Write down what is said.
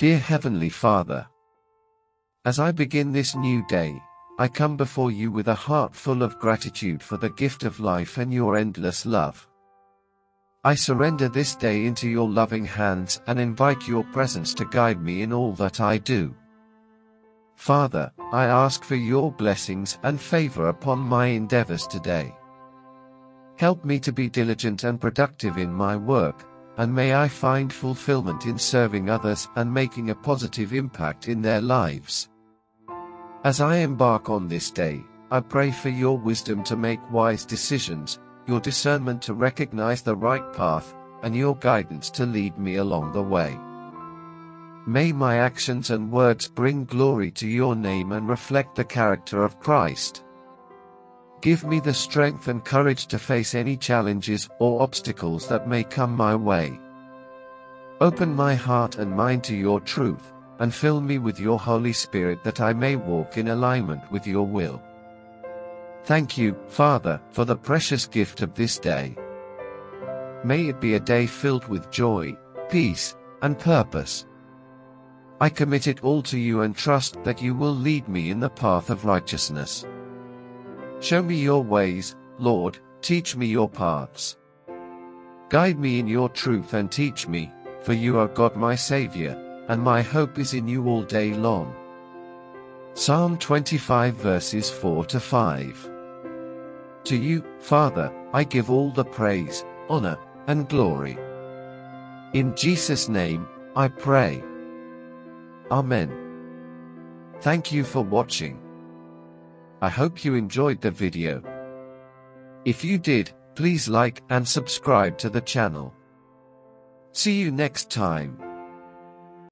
Dear Heavenly Father, as I begin this new day, I come before you with a heart full of gratitude for the gift of life and your endless love. I surrender this day into your loving hands and invite your presence to guide me in all that I do. Father, I ask for your blessings and favor upon my endeavors today. Help me to be diligent and productive in my work, and may I find fulfillment in serving others and making a positive impact in their lives. As I embark on this day, I pray for your wisdom to make wise decisions, your discernment to recognize the right path, and your guidance to lead me along the way. May my actions and words bring glory to your name and reflect the character of Christ. Give me the strength and courage to face any challenges or obstacles that may come my way. Open my heart and mind to your truth, and fill me with your Holy Spirit that I may walk in alignment with your will. Thank you, Father, for the precious gift of this day. May it be a day filled with joy, peace, and purpose. I commit it all to you and trust that you will lead me in the path of righteousness. Show me your ways, Lord, teach me your paths. Guide me in your truth and teach me, for you are God my Saviour, and my hope is in you all day long. Psalm 25 verses 4 to 5. To you, Father, I give all the praise, honor, and glory. In Jesus' name, I pray. Amen. Thank you for watching. I hope you enjoyed the video. If you did, please like and subscribe to the channel. See you next time.